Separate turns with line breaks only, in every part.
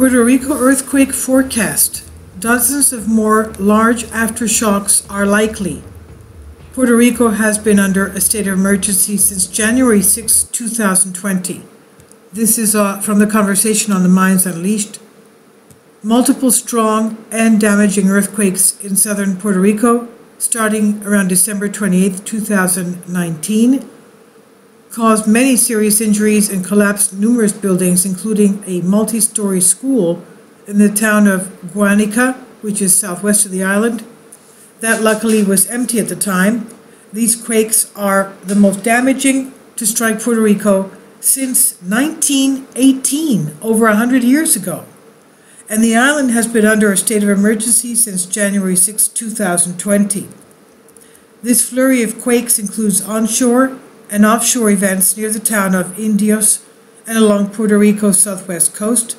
Puerto Rico earthquake forecast. Dozens of more large aftershocks are likely. Puerto Rico has been under a state of emergency since January 6, 2020. This is uh, from the conversation on the Minds Unleashed. Multiple strong and damaging earthquakes in southern Puerto Rico starting around December 28, 2019 caused many serious injuries and collapsed numerous buildings, including a multi story school in the town of Guanica, which is southwest of the island. That luckily was empty at the time. These quakes are the most damaging to strike Puerto Rico since 1918, over 100 years ago. And the island has been under a state of emergency since January 6, 2020. This flurry of quakes includes onshore and offshore events near the town of Indios and along Puerto Rico's southwest coast.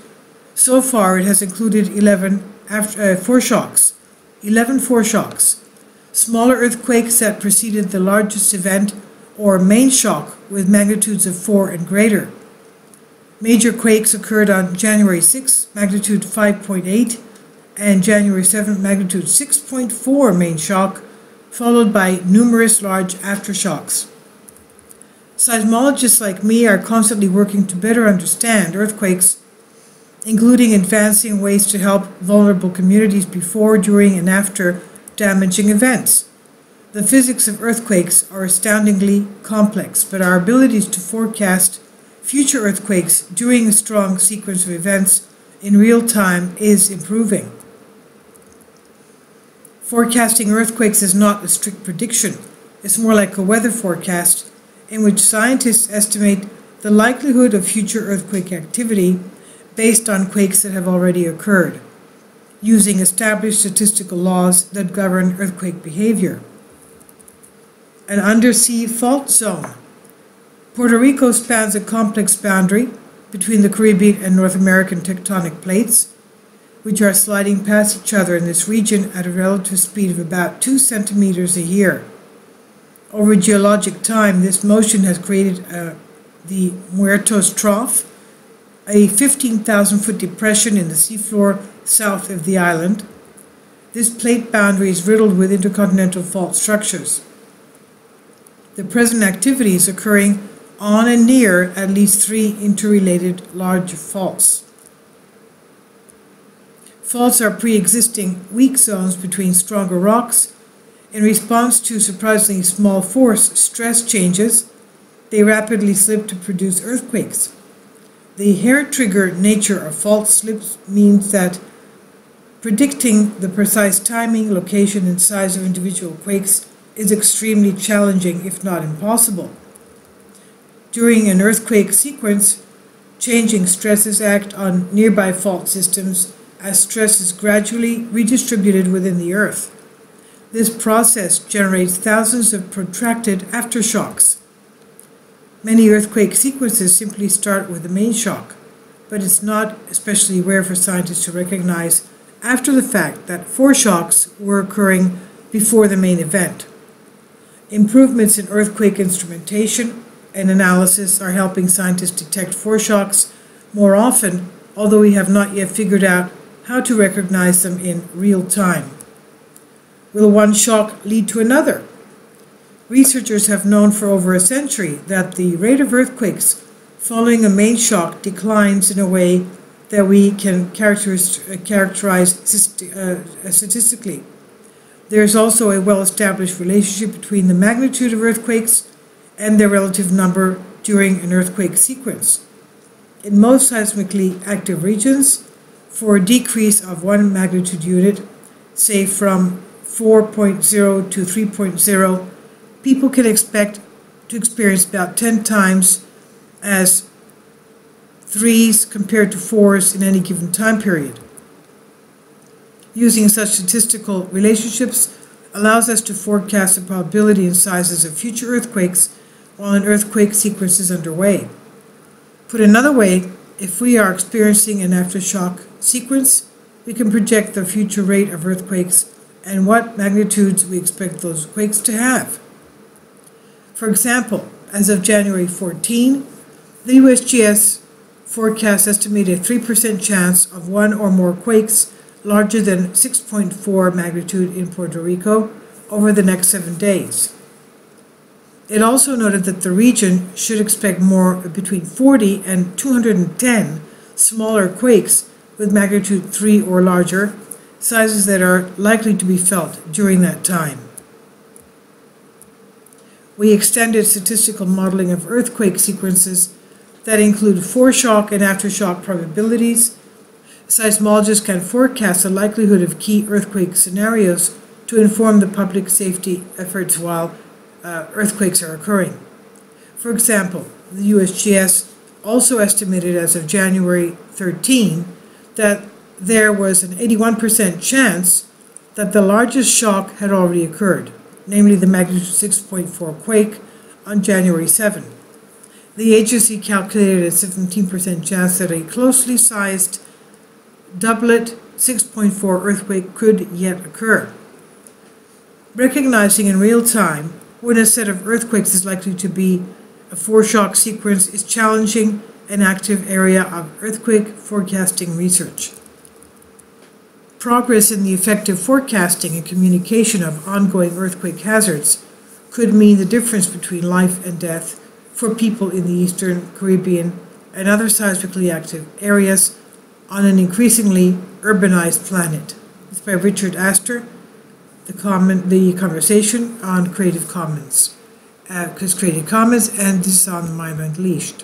So far, it has included 11 after, uh, foreshocks, 11 foreshocks, smaller earthquakes that preceded the largest event or main shock with magnitudes of 4 and greater. Major quakes occurred on January 6, magnitude 5.8, and January 7, magnitude 6.4 main shock, followed by numerous large aftershocks. Seismologists like me are constantly working to better understand earthquakes, including advancing ways to help vulnerable communities before, during, and after damaging events. The physics of earthquakes are astoundingly complex, but our abilities to forecast future earthquakes during a strong sequence of events in real time is improving. Forecasting earthquakes is not a strict prediction, it's more like a weather forecast in which scientists estimate the likelihood of future earthquake activity based on quakes that have already occurred, using established statistical laws that govern earthquake behavior. An undersea fault zone. Puerto Rico spans a complex boundary between the Caribbean and North American tectonic plates, which are sliding past each other in this region at a relative speed of about 2 centimeters a year. Over geologic time, this motion has created uh, the Muertos Trough, a 15,000 foot depression in the seafloor south of the island. This plate boundary is riddled with intercontinental fault structures. The present activity is occurring on and near at least three interrelated large faults. Faults are pre existing weak zones between stronger rocks in response to surprisingly small force stress changes, they rapidly slip to produce earthquakes. The hair trigger nature of fault slips means that predicting the precise timing, location, and size of individual quakes is extremely challenging, if not impossible. During an earthquake sequence, changing stresses act on nearby fault systems as stress is gradually redistributed within the Earth. This process generates thousands of protracted aftershocks. Many earthquake sequences simply start with the main shock, but it's not especially rare for scientists to recognize after the fact that foreshocks were occurring before the main event. Improvements in earthquake instrumentation and analysis are helping scientists detect foreshocks more often, although we have not yet figured out how to recognize them in real time. Will one shock lead to another? Researchers have known for over a century that the rate of earthquakes following a main shock declines in a way that we can characterize uh, statistically. There is also a well established relationship between the magnitude of earthquakes and their relative number during an earthquake sequence. In most seismically active regions, for a decrease of one magnitude unit, say from 4.0 to 3.0, people can expect to experience about 10 times as threes compared to fours in any given time period. Using such statistical relationships allows us to forecast the probability and sizes of future earthquakes while an earthquake sequence is underway. Put another way, if we are experiencing an aftershock sequence, we can project the future rate of earthquakes and what magnitudes we expect those quakes to have. For example, as of January 14, the USGS forecast estimated a 3% chance of one or more quakes larger than 6.4 magnitude in Puerto Rico over the next seven days. It also noted that the region should expect more between 40 and 210 smaller quakes with magnitude 3 or larger, sizes that are likely to be felt during that time. We extended statistical modeling of earthquake sequences that include foreshock and aftershock probabilities. Seismologists can forecast the likelihood of key earthquake scenarios to inform the public safety efforts while uh, earthquakes are occurring. For example, the USGS also estimated as of January 13 that there was an 81% chance that the largest shock had already occurred, namely the magnitude 6.4 quake on January 7. The agency calculated a 17% chance that a closely sized doublet 6.4 earthquake could yet occur. Recognizing in real time when a set of earthquakes is likely to be a foreshock sequence is challenging an active area of earthquake forecasting research. Progress in the effective forecasting and communication of ongoing earthquake hazards could mean the difference between life and death for people in the Eastern Caribbean and other seismically active areas on an increasingly urbanized planet. It's by Richard Aster, the, comment, the conversation on Creative Commons. Because uh, Creative Commons, and this is on the Mind Unleashed.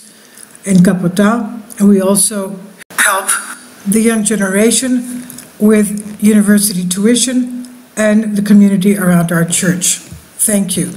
in Kapota, and we also help the young generation with university tuition and the community around our church. Thank you.